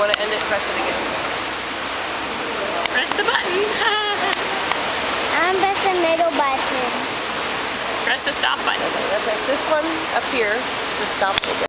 want to end it, press it again. Press the button. I'm press the middle button. Press the stop button. Okay, press this one up here to stop